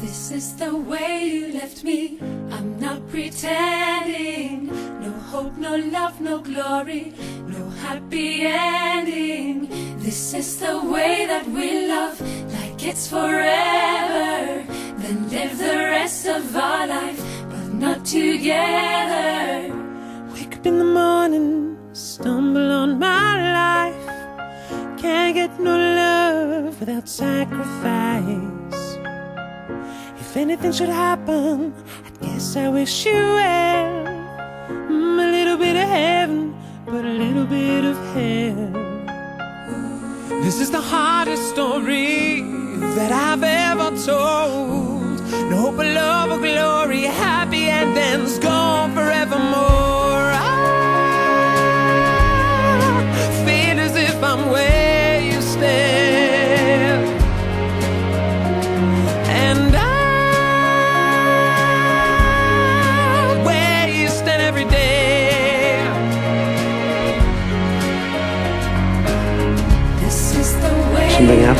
This is the way you left me. I'm not pretending. No hope, no love, no glory, no happy ending. This is the way that we love, like it's forever. Then live the rest of our life, but not together. Wake up in the morning, stumble on my life. Can't get no love without sacrifice. If anything should happen, I guess I wish you well. Mm, a little bit of heaven, but a little bit of hell. This is the hardest story that I've ever told. No hope of love or glory, happy endings gone not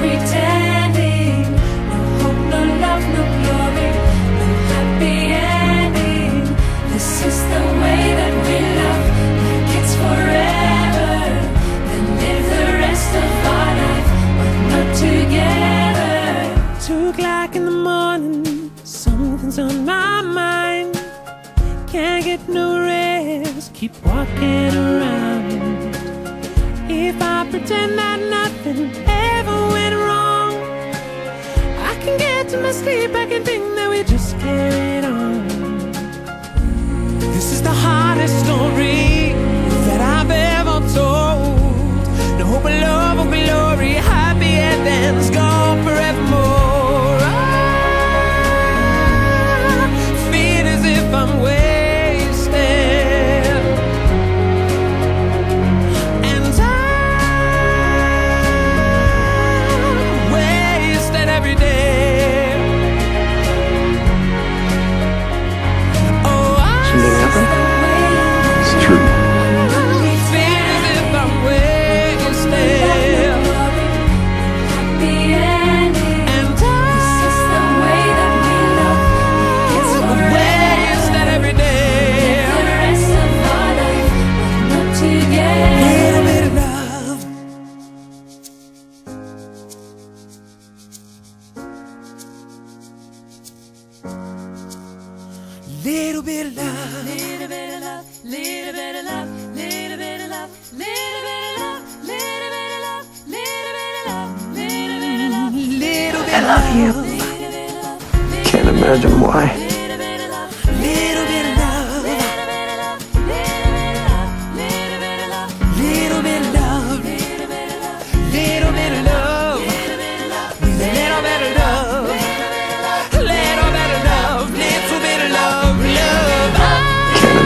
pretending No hope, no love, no glory, no happy ending. This is the way that we love it's forever and live the rest of our life together. Two o'clock in the morning, something's on my mind. Can't get no rest, keep walking around. If I pretend that nothing ever went wrong, I can get to my sleep, I can think that we just carried on. This is the hardest story Little bit of love. Little bit of love, little bit of love, little bit of love, little bit of love, little bit of love, little bit of love, little bit of love, Little bit I of love you. little bit Can't imagine why.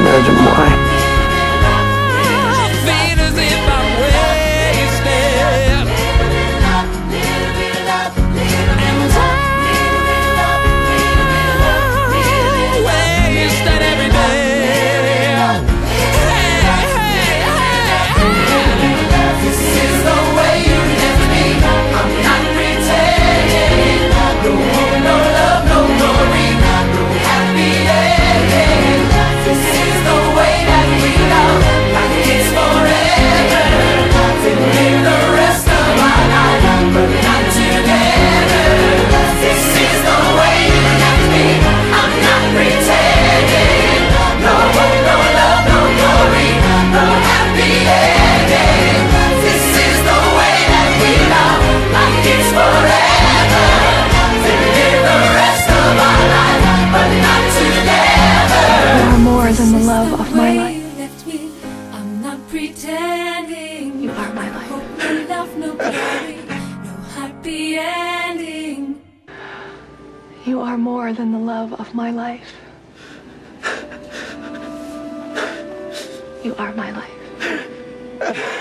Imagine why. Pretending. You are my life. Hope, no love, no glory, no happy ending. You are more than the love of my life. You are my life.